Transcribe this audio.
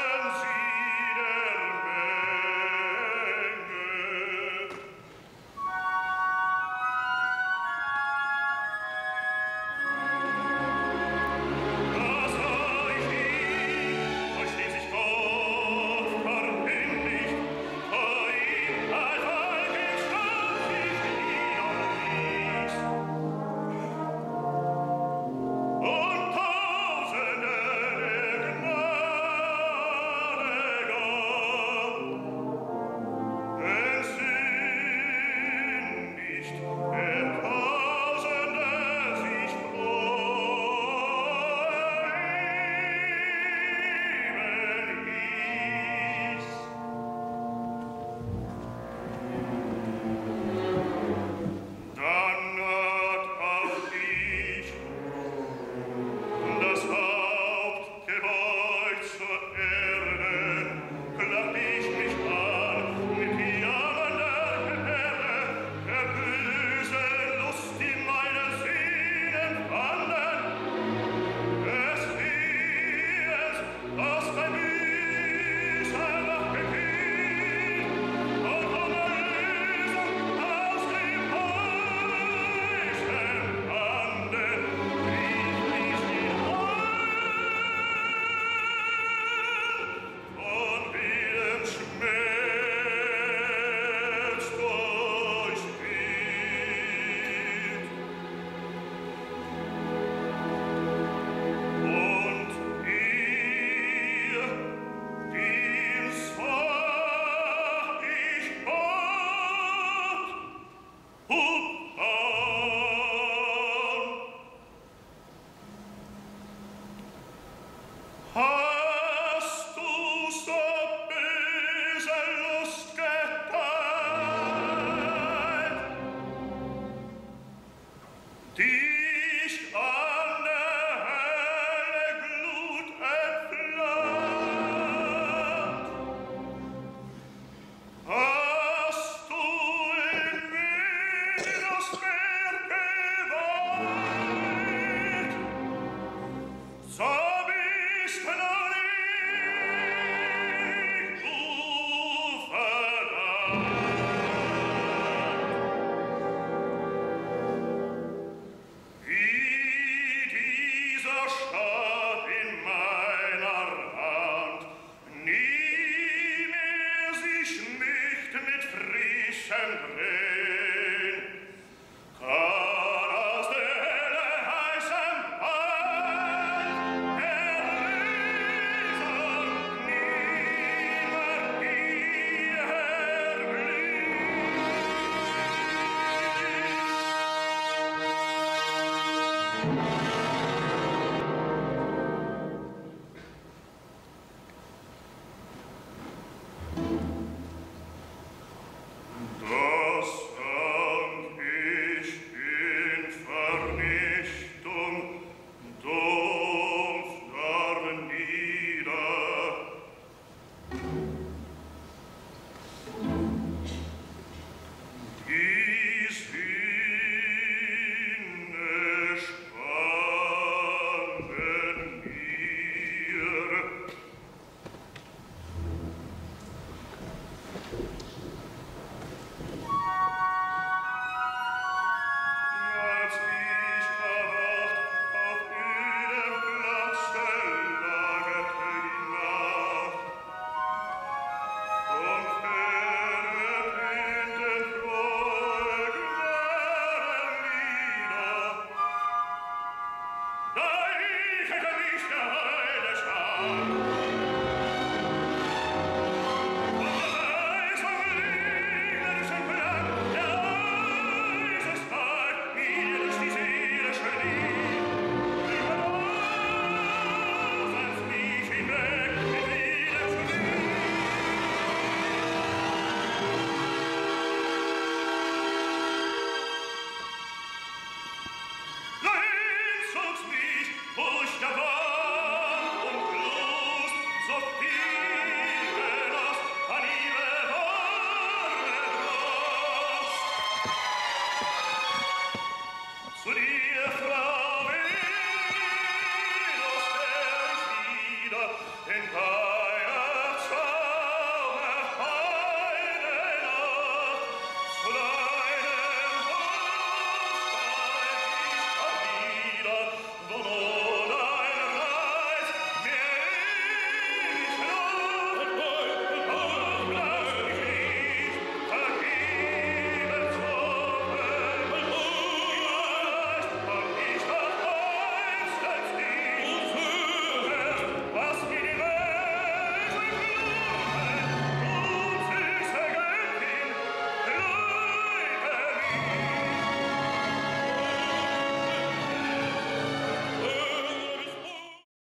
Menschen Russia.